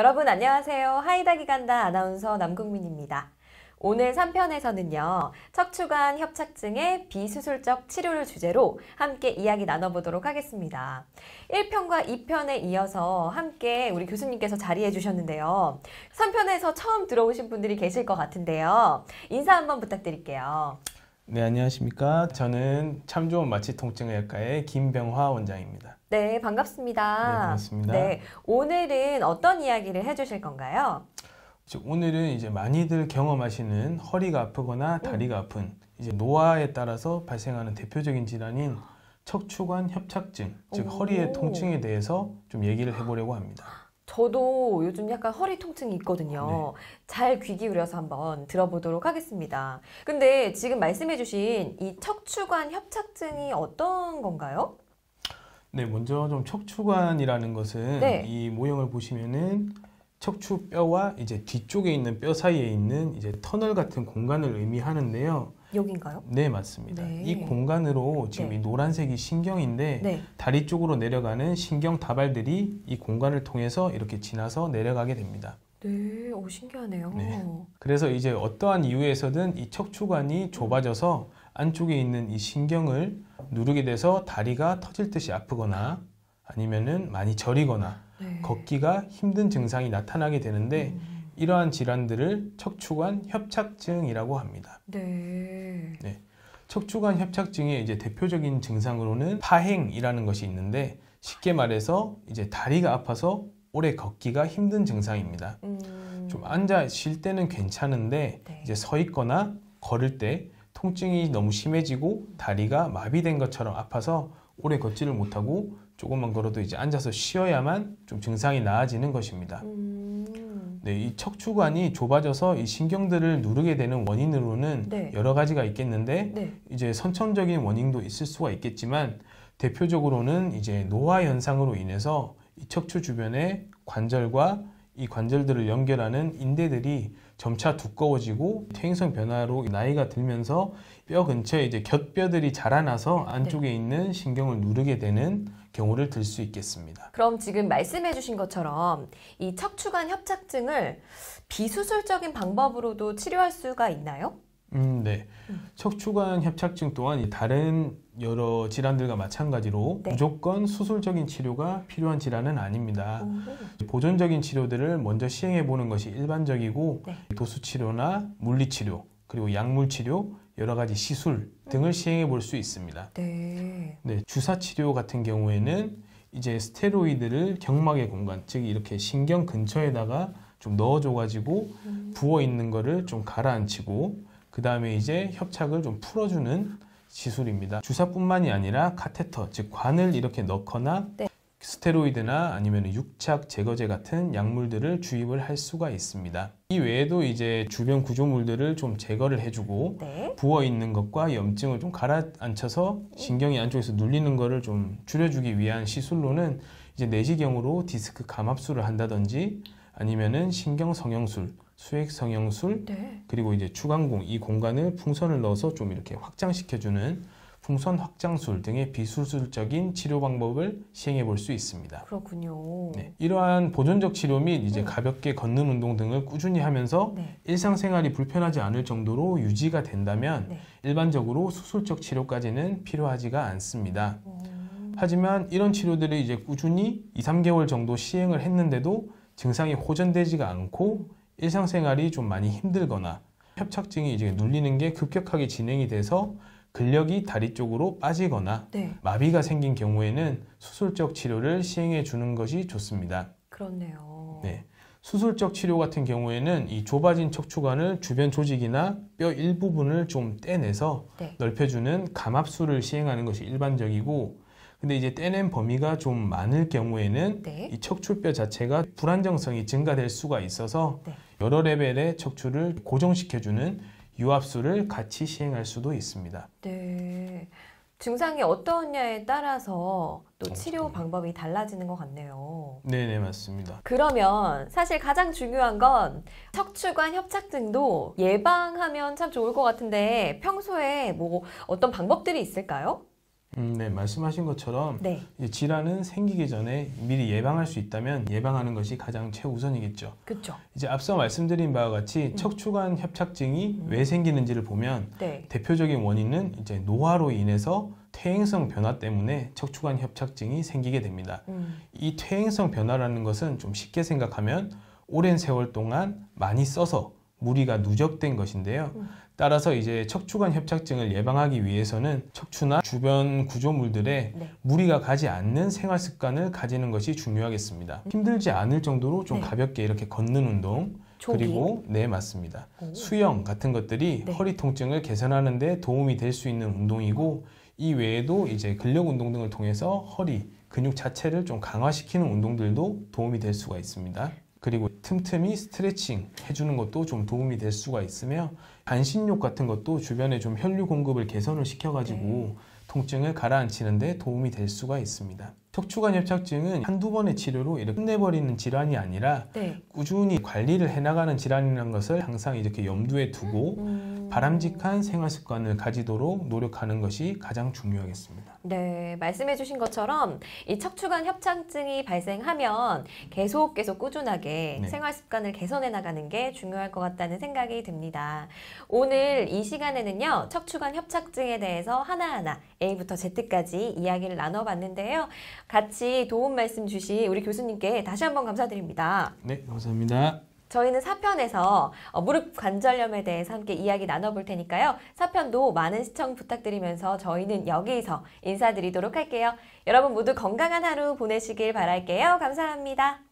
여러분 안녕하세요. 하이다기 간다 아나운서 남국민입니다. 오늘 3편에서는요, 척추관 협착증의 비수술적 치료를 주제로 함께 이야기 나눠보도록 하겠습니다. 1편과 2편에 이어서 함께 우리 교수님께서 자리해 주셨는데요. 3편에서 처음 들어오신 분들이 계실 것 같은데요. 인사 한번 부탁드릴게요. 네, 안녕하십니까. 저는 참 좋은 마취 통증의학과의 김병화 원장입니다. 네, 반갑습니다. 네, 반갑습니다. 네, 오늘은 어떤 이야기를 해주실 건가요? 오늘은 이제 많이들 경험하시는 허리가 아프거나 다리가 아픈 이제 노화에 따라서 발생하는 대표적인 질환인 척추관 협착증, 즉 오. 허리의 통증에 대해서 좀 얘기를 해보려고 합니다. 저도 요즘 약간 허리 통증이 있거든요. 잘귀 기울여서 한번 들어보도록 하겠습니다. 근데 지금 말씀해주신 이 척추관 협착증이 어떤 건가요? 네, 먼저 좀 척추관이라는 것은 네. 이 모형을 보시면은 척추뼈와 이제 뒤쪽에 있는 뼈 사이에 있는 이제 터널 같은 공간을 의미하는데요. 여긴가요? 네, 맞습니다. 네. 이 공간으로 지금 네. 이 노란색이 신경인데 네. 다리 쪽으로 내려가는 신경 다발들이 이 공간을 통해서 이렇게 지나서 내려가게 됩니다. 네, 오, 신기하네요. 네. 그래서 이제 어떠한 이유에서든 이 척추관이 좁아져서 안쪽에 있는 이 신경을 누르게 돼서 다리가 터질 듯이 아프거나 아니면은 많이 저리거나 네. 걷기가 힘든 증상이 나타나게 되는데 음, 이러한 질환들을 척추관 협착증이라고 합니다. 네. 척추관 협착증의 이제 대표적인 증상으로는 파행이라는 것이 있는데 쉽게 말해서 이제 다리가 아파서 오래 걷기가 힘든 증상입니다. 음, 좀 앉아 쉴 때는 괜찮은데 네. 이제 서 있거나 걸을 때 통증이 너무 심해지고 다리가 마비된 것처럼 아파서 오래 걷지를 못하고 조금만 걸어도 이제 앉아서 쉬어야만 좀 증상이 나아지는 것입니다. 음, 네, 이 척추관이 좁아져서 이 신경들을 누르게 되는 원인으로는 네. 여러 가지가 있겠는데 네. 이제 선천적인 원인도 있을 수가 있겠지만 대표적으로는 이제 노화 현상으로 인해서 이 척추 주변의 관절과 이 관절들을 연결하는 인대들이 점차 두꺼워지고 퇴행성 변화로 나이가 들면서 뼈 근처에 이제 곁뼈들이 자라나서 안쪽에 있는 신경을 누르게 되는 경우를 들 수 있겠습니다. 그럼 지금 말씀해 주신 것처럼 이 척추관 협착증을 비수술적인 방법으로도 치료할 수가 있나요? 음, 네. 음. 척추관 협착증 또한 이 다른 여러 질환들과 마찬가지로 네. 무조건 수술적인 치료가 필요한 질환은 아닙니다. 오, 보존적인 치료들을 먼저 시행해 보는 것이 일반적이고 네. 도수 치료나 물리 치료 그리고 약물 치료 여러 가지 시술 등을 시행해 볼 수 있습니다. 네. 네, 주사 치료 같은 경우에는 이제 스테로이드를 경막의 공간 즉 이렇게 신경 근처에다가 좀 넣어줘 가지고 음, 부어 있는 거를 좀 가라앉히고 그 다음에 이제 협착을 좀 풀어주는 시술입니다. 주사뿐만이 아니라 카테터, 즉 관을 이렇게 넣거나 네. 스테로이드나 아니면 육착 제거제 같은 약물들을 주입을 할 수가 있습니다. 이 외에도 이제 주변 구조물들을 좀 제거를 해주고 네. 부어 있는 것과 염증을 좀 가라앉혀서 신경이 안쪽에서 눌리는 거를 좀 줄여주기 위한 시술로는 이제 내시경으로 디스크 감압술을 한다든지 아니면은 신경 성형술, 수액 성형술, 네. 그리고 이제 추간공 이 공간을 풍선을 넣어서 좀 이렇게 확장시켜주는 풍선 확장술 등의 비수술적인 치료 방법을 시행해 볼 수 있습니다. 그렇군요. 네, 이러한 보존적 치료 및 이제 음. 가볍게 걷는 운동 등을 꾸준히 하면서 네. 일상생활이 불편하지 않을 정도로 유지가 된다면 네. 일반적으로 수술적 치료까지는 필요하지가 않습니다. 음, 하지만 이런 치료들을 이제 꾸준히 2, 3개월 정도 시행을 했는데도 증상이 호전되지가 않고 일상생활이 좀 많이 힘들거나 협착증이 이제 눌리는 게 급격하게 진행이 돼서 근력이 다리 쪽으로 빠지거나 네. 마비가 생긴 경우에는 수술적 치료를 시행해 주는 것이 좋습니다. 그렇네요. 네. 수술적 치료 같은 경우에는 이 좁아진 척추관을 주변 조직이나 뼈 일부분을 좀 떼내서 네. 넓혀주는 감압술을 시행하는 것이 일반적이고 근데 이제 떼낸 범위가 좀 많을 경우에는 네. 이 척추뼈 자체가 불안정성이 증가될 수가 있어서 네. 여러 레벨의 척추를 고정시켜주는 유압술을 같이 시행할 수도 있습니다. 네. 증상이 어떠냐에 따라서 또 어, 치료. 방법이 달라지는 것 같네요. 네네 맞습니다. 그러면 사실 가장 중요한 건 척추관 협착증도 예방하면 참 좋을 것 같은데 평소에 뭐 어떤 방법들이 있을까요? 음, 네, 말씀하신 것처럼 네, 질환은 생기기 전에 미리 예방할 수 있다면 예방하는 것이 가장 최우선이겠죠. 그렇죠. 이제 앞서 말씀드린 바와 같이 음. 척추관 협착증이 음. 왜 생기는지를 보면 네, 대표적인 원인은 이제 노화로 인해서 퇴행성 변화 때문에 척추관 협착증이 생기게 됩니다. 음, 이 퇴행성 변화라는 것은 좀 쉽게 생각하면 오랜 세월 동안 많이 써서 무리가 누적된 것인데요. 음. 따라서 이제 척추관 협착증을 예방하기 위해서는 척추나 주변 구조물들에 네. 무리가 가지 않는 생활 습관을 가지는 것이 중요하겠습니다. 힘들지 않을 정도로 좀 네. 가볍게 이렇게 걷는 운동 조기. 그리고 네 맞습니다. 오. 수영 같은 것들이 네. 허리 통증을 개선하는 데 도움이 될 수 있는 운동이고 이 외에도 이제 근력 운동 등을 통해서 허리 근육 자체를 좀 강화시키는 운동들도 도움이 될 수가 있습니다. 그리고 틈틈이 스트레칭 해주는 것도 좀 도움이 될 수가 있으며 반신욕 같은 것도 주변에 좀 혈류 공급을 개선을 시켜가지고 네. 통증을 가라앉히는데 도움이 될 수가 있습니다. 척추관 협착증은 한두 번의 치료로 이렇게 끝내버리는 질환이 아니라 네. 꾸준히 관리를 해나가는 질환이라는 것을 항상 이렇게 염두에 두고 음. 바람직한 생활 습관을 가지도록 노력하는 것이 가장 중요하겠습니다. 네, 말씀해주신 것처럼 이 척추관 협착증이 발생하면 계속 계속 꾸준하게 네. 생활 습관을 개선해 나가는 게 중요할 것 같다는 생각이 듭니다. 오늘 이 시간에는요, 척추관 협착증에 대해서 하나하나 A부터 Z까지 이야기를 나눠봤는데요. 같이 도움 말씀 주신 우리 교수님께 다시 한번 감사드립니다. 네, 감사합니다. 저희는 4편에서 어, 무릎 관절염에 대해서 함께 이야기 나눠볼 테니까요. 4편도 많은 시청 부탁드리면서 저희는 여기서 인사드리도록 할게요. 여러분 모두 건강한 하루 보내시길 바랄게요. 감사합니다.